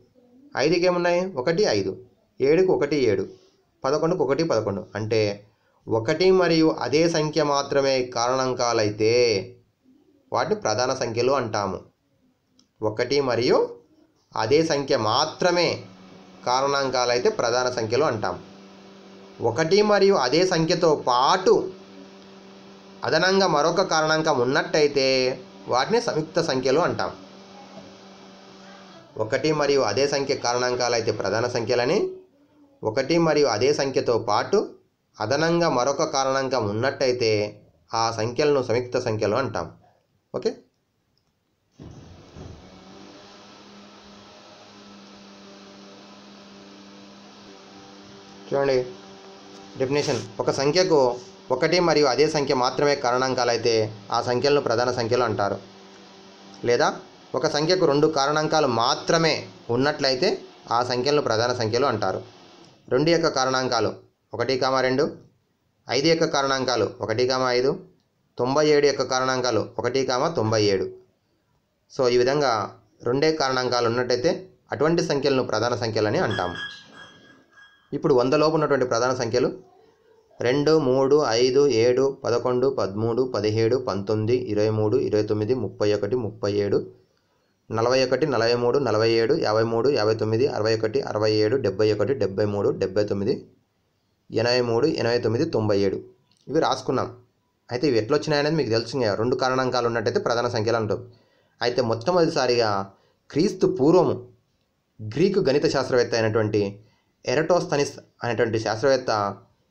ఐదుకి ఏమున్నాయి? ఒకటి ఐదు. ఏడుకి ఒకటి ఏడు. పదకొండుకు ఒకటి పదకొండు. అంటే ఒకటి మరియు అదే సంఖ్య మాత్రమే కారణాంకాలైతే వాటిని ప్రధాన సంఖ్యలు అంటాము. ఒకటి మరియు అదే సంఖ్య మాత్రమే కారణాంకాలైతే ప్రధాన సంఖ్యలు అంటాం. ఒకటి మరియు అదే సంఖ్యతో పాటు అదనంగా మరొక కారణాంకం ఉన్నట్టయితే వాటిని సంయుక్త సంఖ్యలు అంటాం. ఒకటి మరియు అదే సంఖ్య కారణాంకాలు అయితే ప్రధాన సంఖ్యలని ఒకటి మరియు అదే సంఖ్యతో పాటు అదనంగా మరొక కారణాంకం ఉన్నట్టయితే ఆ సంఖ్యలను సంయుక్త సంఖ్యలు అంటాం. ఓకే? చూడండి. డెఫినేషన్. ఒక సంఖ్యకు ఒకటి మరియు అదే సంఖ్య మాత్రమే కారణాంకాలు అయితే ఆ సంఖ్యలను ప్రధాన సంఖ్యలు అంటారు. లేదా? ఒక సంఖ్యకు రెండు కారణాంకాలు మాత్రమే ఉన్నట్లయితే ఆ సంఖ్యలను ప్రధాన సంఖ్యలు అంటారు. రెండు యొక్క కారణాంకాలు ఒకటి కామ రెండు ఐదు యొక్క కారణాంకాలు ఒకటి కామ ఐదు తొంభై ఏడు యొక్క కారణాంకాలు ఒకటి కామ తొంభై ఏడు. సో ఈ విధంగా రెండే కారణాంకాలు ఉన్నట్టయితే అటువంటి సంఖ్యలను ప్రధాన సంఖ్యలని అంటాము. ఇప్పుడు వందలోపు ఉన్నటువంటి ప్రధాన సంఖ్యలు రెండు మూడు ఐదు ఏడు పదకొండు పదమూడు పదిహేడు పంతొమ్మిది ఇరవై మూడు ఇరవై తొమ్మిది ముప్పై ఒకటి ముప్పై ఏడు నలభై ఒకటి నలభై మూడు నలభై ఏడు యాభై మూడు యాభై తొమ్మిది అరవై ఒకటి అరవై ఏడు డెబ్బై ఒకటి డెబ్బై మూడు డెబ్బై తొమ్మిది ఎనభై మూడు ఎనభై తొమ్మిది తొంభై ఏడు. ఇవి రాసుకున్నాం. అయితే ఇవి ఎట్లా వచ్చినాయనేది మీకు తెలుసు రెండు కారణాంకాలు ఉన్నట్టయితే ప్రధాన సంఖ్యలు అంటారు అయితే మొట్టమొదటిసారిగా క్రీస్తు పూర్వము గ్రీకు గణిత శాస్త్రవేత్త అయినటువంటి ఎరటోస్తనిస్ అనేటువంటి శాస్త్రవేత్త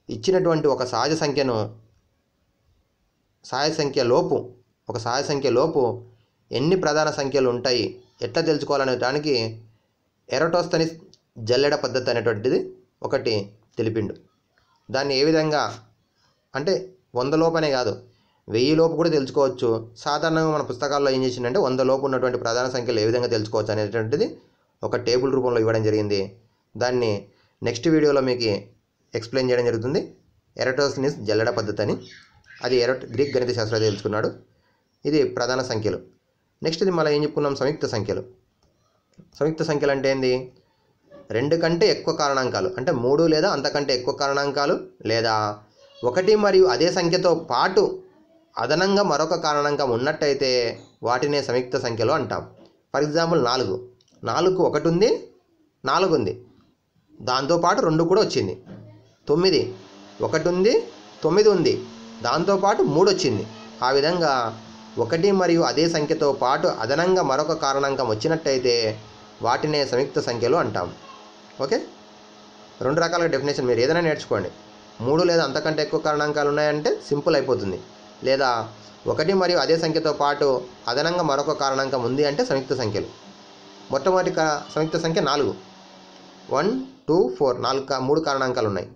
ఇచ్చినటువంటి ఒక సహజ సంఖ్యను సహజ సంఖ్య లోపు ఒక సహజ సంఖ్య లోపు ఎన్ని ప్రధాన సంఖ్యలు ఉంటాయి? ఎట్లా తెలుసుకోవాలనే దానికి ఎరటోస్తనిస్ జల్లెడ పద్ధతి అనేటువంటిది ఒకటి తెలిపిండు. దాన్ని ఏ విధంగా అంటే వంద లోపనే కాదు వెయ్యి లోపు కూడా తెలుసుకోవచ్చు. సాధారణంగా మన పుస్తకాల్లో ఏం చేసిందంటే వంద లోపు ఉన్నటువంటి ప్రధాన సంఖ్యలు ఏ విధంగా తెలుసుకోవచ్చు అనేటువంటిది ఒక టేబుల్ రూపంలో ఇవ్వడం జరిగింది. దాన్ని నెక్స్ట్ వీడియోలో మీకు ఎక్స్ప్లెయిన్ చేయడం జరుగుతుంది. ఎరటోస్నిస్ జల్లెడ పద్ధతి అని. అది ఎరట్ గ్రీక్ గణిత శాస్త్రవేత్త తెలుసుకున్నాడు. ఇది ప్రధాన సంఖ్యలు. నెక్స్ట్ ఇది మళ్ళీ ఏం చెప్పుకున్నాం? సంయుక్త సంఖ్యలు. సంయుక్త సంఖ్యలు అంటే ఏంది? రెండు కంటే ఎక్కువ కారణాంకాలు. అంటే మూడు లేదా అంతకంటే ఎక్కువ కారణాంకాలు లేదా? ఒకటి మరియు అదే సంఖ్యతో పాటు అదనంగా మరొక కారణాంకం ఉన్నట్టయితే వాటినే సంయుక్త సంఖ్యలు అంటాం. ఫర్ ఎగ్జాంపుల్ నాలుగు. నాలుగు ఒకటి ఉంది నాలుగు ఉంది. దాంతోపాటు రెండు కూడా వచ్చింది. తొమ్మిది ఒకటి ఉంది తొమ్మిది ఉంది. దాంతోపాటు మూడు వచ్చింది. ఆ విధంగా ఒకటి మరియు అదే సంఖ్యతో పాటు అదనంగా మరొక కారణాంకం వచ్చినట్టయితే వాటినే సంయుక్త సంఖ్యలు అంటాం. ఓకే? రెండు రకాల డెఫినేషన్ మీరు ఏదైనా నేర్చుకోండి. మూడు లేదా అంతకంటే ఎక్కువ కారణాంకాలు ఉన్నాయంటే సింపుల్ అయిపోతుంది. లేదా ఒకటి మరియు అదే సంఖ్యతో పాటు అదనంగా మరొక కారణాంకం ఉంది అంటే సంయుక్త సంఖ్యలు. మొట్టమొదటి సంయుక్త సంఖ్య నాలుగు. వన్ టూ ఫోర్ నాలుగు మూడు కారణాంకాలు ఉన్నాయి.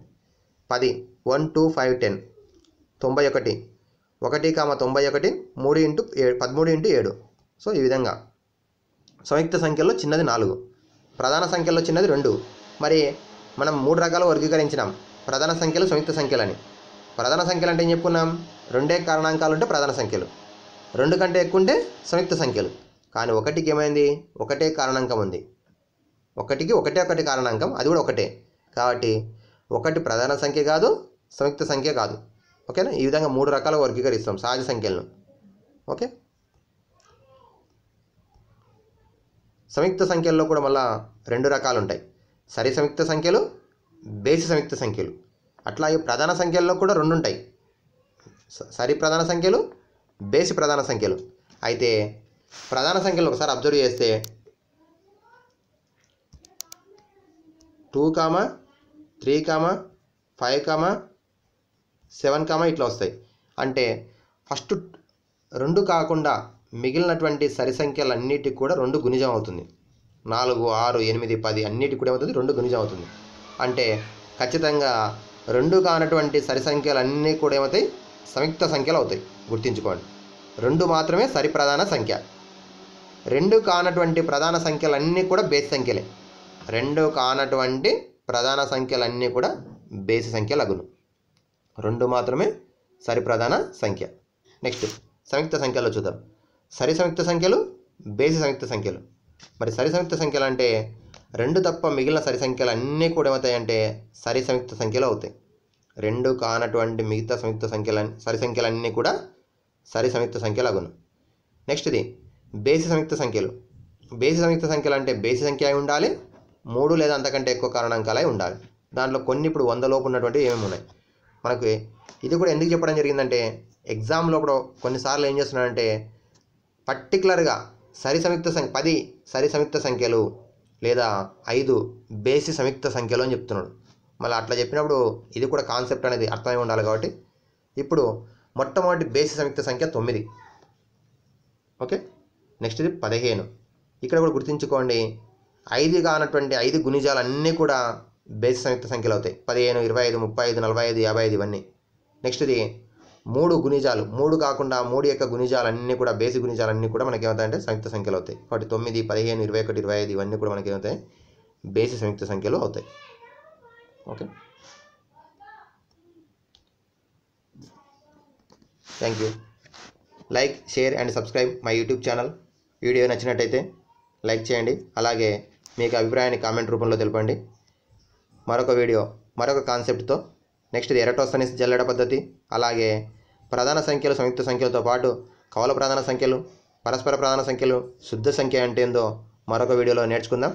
పది వన్ టూ ఫైవ్ టెన్. తొంభై ఒకటి. ఒకటి కామ తొంభై ఒకటి మూడు ఇంటూ ఏడు పదమూడు ఇంటూ ఏడు. సో ఈ విధంగా. సంయుక్త సంఖ్యలో చిన్నది నాలుగు. ప్రధాన సంఖ్యలో చిన్నది రెండు. మరి మనం మూడు రకాలు వర్గీకరించినాం. ప్రధాన సంఖ్యలు సంయుక్త సంఖ్యలని. ప్రధాన సంఖ్యలు అంటే ఏం చెప్పుకున్నాం? రెండే కారణాంకాలు ఉంటే ప్రధాన సంఖ్యలు. రెండు కంటే ఎక్కువ ఉంటే సంయుక్త సంఖ్యలు. కానీ ఒకటికి ఏమైంది? ఒకటే కారణాంకం ఉంది. ఒకటికి ఒకటే ఒకటి కారణాంకం అది కూడా ఒకటే. కాబట్టి ఒకటి ప్రధాన సంఖ్య కాదు సంయుక్త సంఖ్య కాదు. ఓకేనా? ఈ విధంగా మూడు రకాల వర్గీకరిస్తాం సహజ సంఖ్యలను. ఓకే? సంయుక్త సంఖ్యల్లో కూడా మళ్ళా రెండు రకాలు ఉంటాయి సరి సంయుక్త సంఖ్యలు బేసి సంయుక్త సంఖ్యలు. అట్లాగే ప్రధాన సంఖ్యల్లో కూడా రెండు ఉంటాయి స- సరి ప్రధాన సంఖ్యలు బేసి ప్రధాన సంఖ్యలు. అయితే ప్రధాన సంఖ్యలు ఒకసారి అబ్జర్వ్ చేస్తే two comma three comma five comma seven comma ఇట్లా వస్తాయి. అంటే ఫస్ట్ రెండు కాకుండా మిగిలినటువంటి సరి సంఖ్యలన్నిటికి కూడా రెండు గుణిజం అవుతుంది. నాలుగు ఆరు ఎనిమిది పది అన్నిటికి కూడా ఏమవుతుంది? రెండు గుణిజం అవుతుంది. అంటే ఖచ్చితంగా రెండు కానటువంటి సరి సంఖ్యలన్నీ కూడా ఏమవుతాయి? సంయుక్త సంఖ్యలు అవుతాయి. గుర్తుంచుకోండి. రెండు మాత్రమే సరి ప్రధాన సంఖ్య. రెండు కానటువంటి ప్రధాన సంఖ్యలన్నీ కూడా బేసి సంఖ్యలే. రెండు కానటువంటి ప్రధాన సంఖ్యలన్నీ కూడా బేసి సంఖ్య అగును రెండు మాత్రమే సరిప్రధాన సంఖ్య. నెక్స్ట్ సంయుక్త సంఖ్యలో చూద్దాం. సరి సంయుక్త సంఖ్యలు బేసి సంయుక్త సంఖ్యలు. మరి సరి సంయుక్త సంఖ్యలు అంటే రెండు తప్ప మిగిలిన సరి సంఖ్యలు అన్నీ కూడా ఏమవుతాయంటే సరి సంయుక్త సంఖ్యలు అవుతాయి. రెండు కానటువంటి మిగతా సంయుక్త సంఖ్యల సరి సంఖ్యలన్నీ కూడా సరి సంయుక్త సంఖ్యలు అగును నెక్స్ట్ ఇది బేసి సంయుక్త సంఖ్యలు. బేసి సంయుక్త సంఖ్యలు అంటే బేసి సంఖ్య అయి ఉండాలి మూడు లేదా అంతకంటే ఎక్కువ కారణాంకాలై ఉండాలి. దాంట్లో కొన్ని ఇప్పుడు వంద లోపు ఉన్నటువంటి ఏమేమి ఉన్నాయి? మనకి ఇది కూడా ఎందుకు చెప్పడం జరిగిందంటే ఎగ్జామ్లో కూడా కొన్నిసార్లు ఏం చేస్తున్నాడంటే పర్టికులర్గా సరి సంయుక్త సంఖ్య పది సరి సంయుక్త సంఖ్యలు లేదా ఐదు బేసి సంయుక్త సంఖ్యలు అని చెప్తున్నాడు. మళ్ళీ అట్లా చెప్పినప్పుడు ఇది కూడా కాన్సెప్ట్ అనేది అర్థమై ఉండాలి కాబట్టి ఇప్పుడు మొట్టమొదటి బేసి సంయుక్త సంఖ్య తొమ్మిది. ఓకే? నెక్స్ట్ ఇది పదిహేను. ఇక్కడ కూడా గుర్తుంచుకోండి ఐదు కానటువంటి ఐదు గుణిజాలు అన్నీ కూడా బేసి సంయుక్త సంఖ్యలు అవుతాయి. పదిహేను ఇరవై ఐదు ముప్పై ఐదు నలభై ఐదు యాభై ఐదు ఇవన్నీ. నెక్స్ట్ది మూడు గుణిజాలు. మూడు కాకుండా మూడు యొక్క గుణిజాలు అన్నీ కూడా బేసి గుణిజాలన్నీ కూడా మనకి ఏమవుతాయంటే సంయుక్త సంఖ్యలు అవుతాయి. కాబట్టి తొమ్మిది పదిహేను ఇరవై ఒకటి ఇరవై ఐదు ఇవన్నీ కూడా మనకి ఏమవుతాయి? బేసి సంయుక్త సంఖ్యలు అవుతాయి. Okay? Thank you like share and subscribe my YouTube channel video నచ్చినట్టయితే లైక్ చేయండి. అలాగే మీకు అభిప్రాయాన్ని కామెంట్ రూపంలో తెలపండి. మరొక వీడియో మరొక కాన్సెప్ట్తో నెక్స్ట్ ఇది ఎరటోస్తనిస్ జల్లెడ పద్ధతి అలాగే ప్రధాన సంఖ్యలు సంయుక్త సంఖ్యలతో పాటు కవల ప్రధాన సంఖ్యలు పరస్పర ప్రధాన సంఖ్యలు శుద్ధ సంఖ్య అంటే ఏందో మరొక వీడియోలో నేర్చుకుందాం.